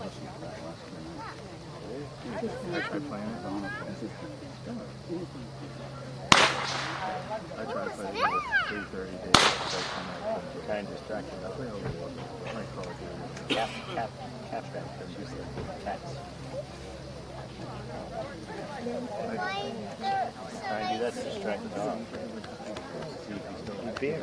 I. I tried playing it three thirty days. but I couldn't. Kind of distracted. I play Overwatch. I Call of Duty. Cap, cap back there, just the cats. Try and do that to distract the dog. See if he's still beer.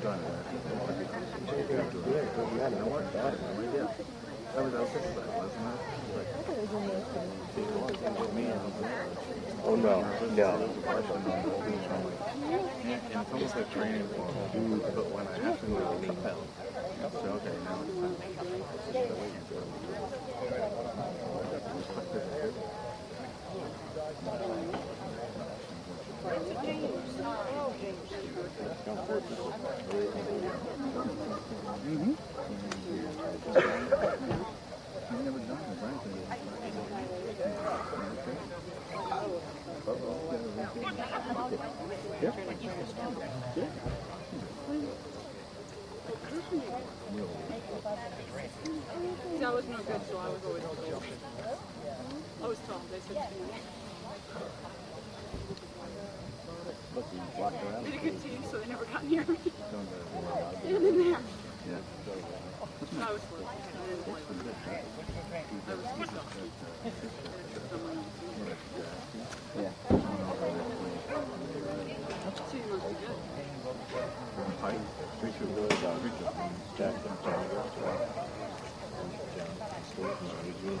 You? Oh, no, no. It's almost like training for but when I have to go to compel. So, okay, now it's time. Just waiting I was no good, so I was always told. I was told, they said to me, Walked around. did a good team, so they never got near me. And then there. Yeah. I was. Yeah. You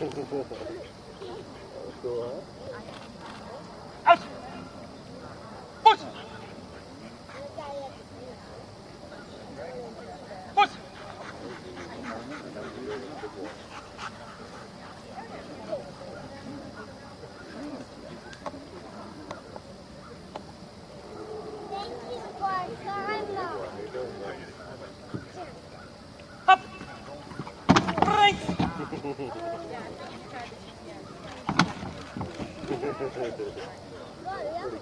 Oh, Pretty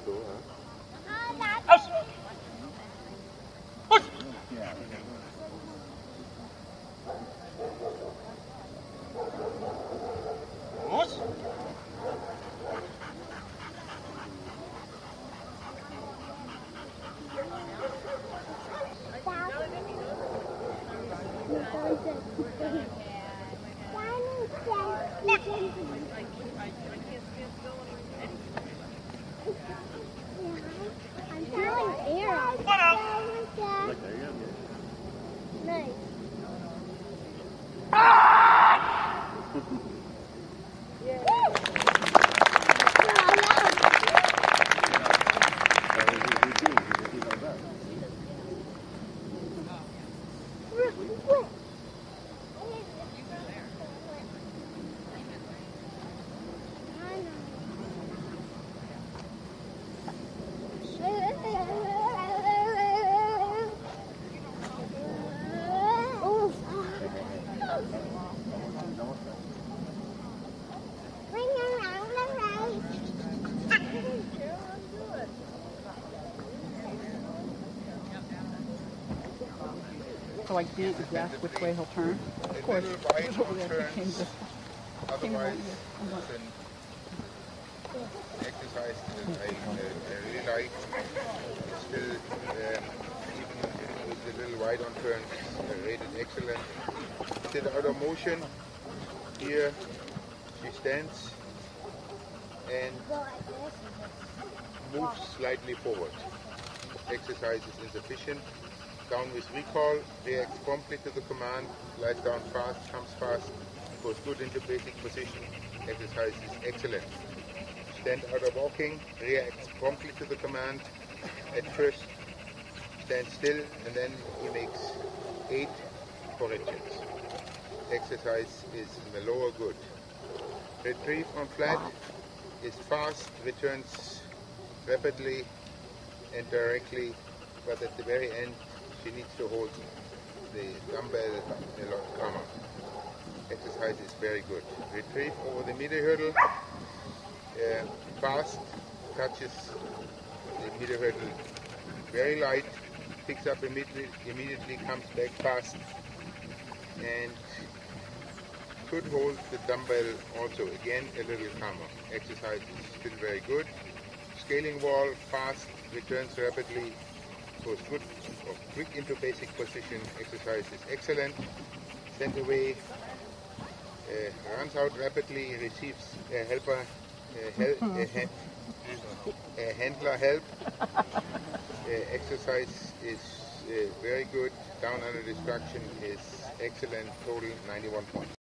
cool, huh? that's I'm telling Aaron. What Look, there you go. Nice. So he- he- he did, he did, he did that. Ring around the right. So I can't guess which way he'll turn. Of course, right it was over there. turns. He came this came Otherwise, over here. it's an exercise I, uh, I really like. Still, um, even with the little wide on turns, uh, rated excellent. Out of motion. Here, she stands and moves slightly forward. Exercise is insufficient. Down with recall, reacts promptly to the command, lies down fast, comes fast, goes good into basic position. Exercise is excellent. Stand out of walking, reacts promptly to the command. At first, stand still, and then he makes eight corrections. Exercise is in the lower good. Retrieve on flat is fast, returns rapidly and directly, but at the very end, she needs to hold the dumbbell a lot calmer. Exercise is very good. Retrieve over the middle hurdle, uh, fast, touches the middle hurdle very light, picks up immediately, immediately comes back fast, and could hold the dumbbell also again a little calmer. Exercise is still very good. Scaling wall, fast, returns rapidly, goes good quick into basic position. Exercise is excellent. Sent away, uh, runs out rapidly, receives a helper, a, hel- a, ha- a handler help. Uh, exercise is uh, very good. Down under distraction is excellent. Total 91 points.